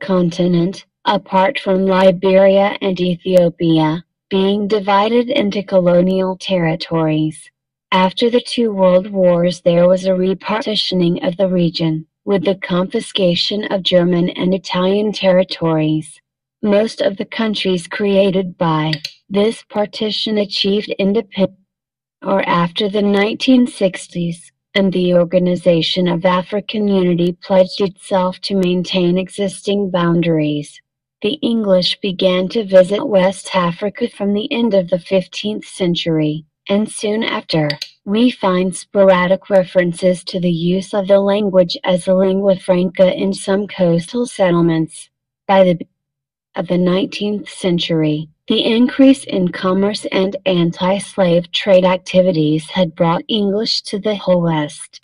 continent, apart from Liberia and Ethiopia, being divided into colonial territories. After the two world wars there was a repartitioning of the region, with the confiscation of German and Italian territories. Most of the countries created by this partition achieved independence or after the 1960s, and the Organization of African Unity pledged itself to maintain existing boundaries. The English began to visit West Africa from the end of the 15th century and soon after, we find sporadic references to the use of the language as a lingua franca in some coastal settlements. By the of the 19th century, the increase in commerce and anti-slave trade activities had brought English to the whole West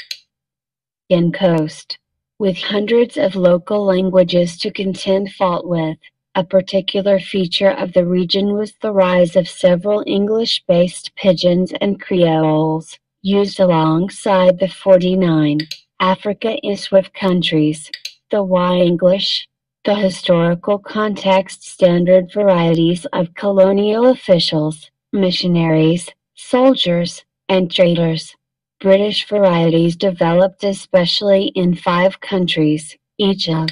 in coast, with hundreds of local languages to contend fault with. A particular feature of the region was the rise of several English-based pidgins and creoles, used alongside the 49 Africa and Swift countries. The Y English, the historical context standard varieties of colonial officials, missionaries, soldiers, and traders. British varieties developed especially in five countries, each of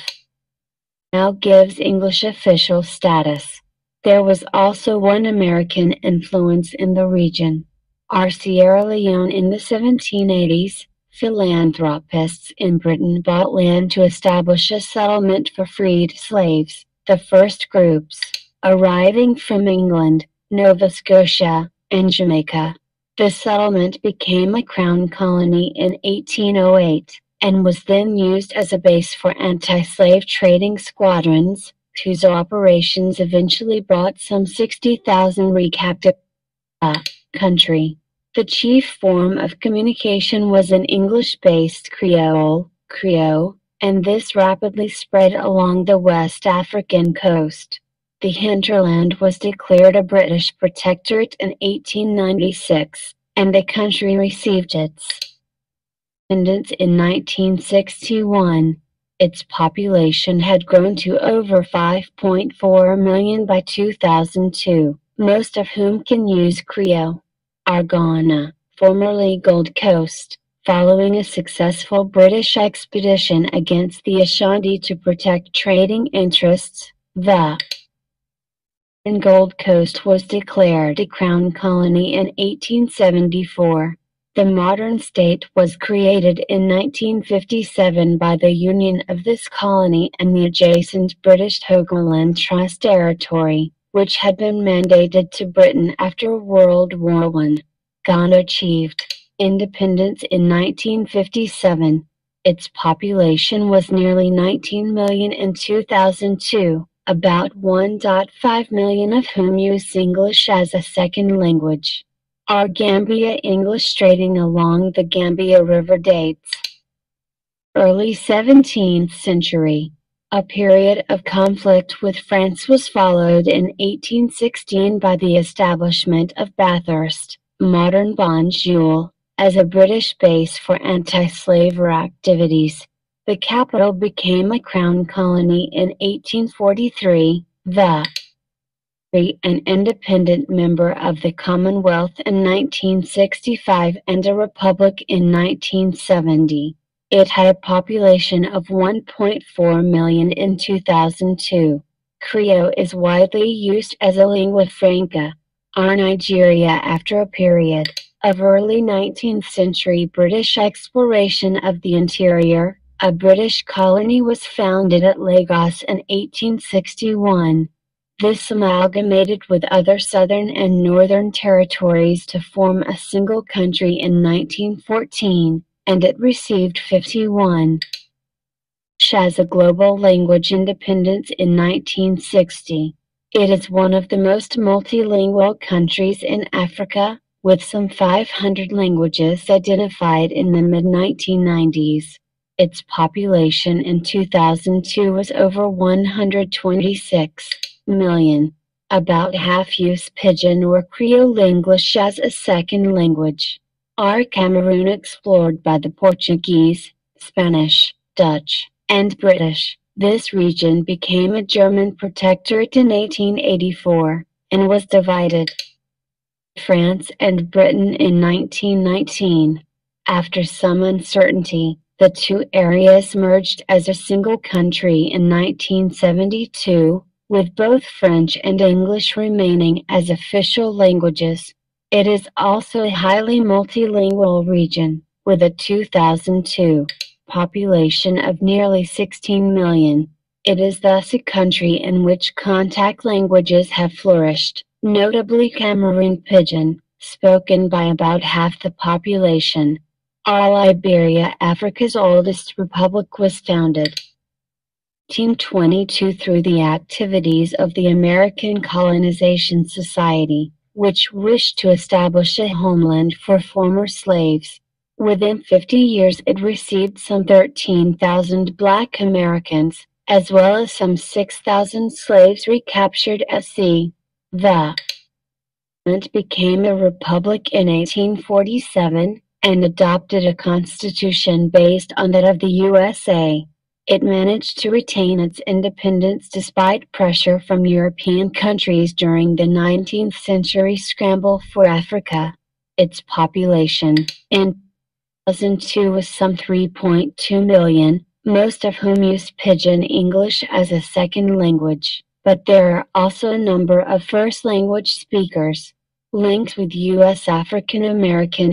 now gives English official status. There was also one American influence in the region. Our Sierra Leone in the 1780s, philanthropists in Britain bought land to establish a settlement for freed slaves, the first groups, arriving from England, Nova Scotia, and Jamaica. The settlement became a crown colony in 1808 and was then used as a base for anti-slave trading squadrons, whose operations eventually brought some 60,000 recaptive uh, country. The chief form of communication was an English-based Creole, Krio, and this rapidly spread along the West African coast. The hinterland was declared a British protectorate in 1896, and the country received its independence in 1961, its population had grown to over 5.4 million by 2002, most of whom can use Creole. Argona, formerly Gold Coast, following a successful British expedition against the Ashanti to protect trading interests, the Gold Coast was declared a crown colony in 1874. The modern state was created in 1957 by the union of this colony and the adjacent British Togoland Trust Territory, which had been mandated to Britain after World War I. Ghana achieved independence in 1957. Its population was nearly 19 million in 2002, about 1.5 million of whom use English as a second language. Our Gambia English trading along the Gambia River dates early 17th century. A period of conflict with France was followed in 1816 by the establishment of Bathurst, modern Banjul, as a British base for anti-slavery activities. The capital became a crown colony in 1843. The an independent member of the Commonwealth in 1965 and a republic in 1970. It had a population of 1.4 million in 2002. Creole is widely used as a lingua franca. Our Nigeria after a period of early 19th century British exploration of the interior, a British colony was founded at Lagos in 1861. This amalgamated with other southern and northern territories to form a single country in 1914, and it received 51 as a global language independence in 1960. It is one of the most multilingual countries in Africa, with some 500 languages identified in the mid-1990s. Its population in 2002 was over 126 million. About half use Pidgin or Creole English as a second language. Are Cameroon explored by the Portuguese, Spanish, Dutch, and British. This region became a German protectorate in 1884 and was divided. France and Britain in 1919. After some uncertainty, the two areas merged as a single country in 1972, with both French and English remaining as official languages. It is also a highly multilingual region, with a 2002 population of nearly 16 million. It is thus a country in which contact languages have flourished, notably Cameroon Pidgin, spoken by about half the population. Our Liberia, Africa's oldest republic was founded. Team 22 through the activities of the American Colonization Society, which wished to establish a homeland for former slaves. Within 50 years it received some 13,000 black Americans, as well as some 6,000 slaves recaptured at sea. The government became a republic in 1847 and adopted a constitution based on that of the USA. It managed to retain its independence despite pressure from European countries during the 19th century scramble for Africa. Its population in 2002 was some 3.2 million, most of whom use Pidgin English as a second language, but there are also a number of first language speakers, linked with U.S. African American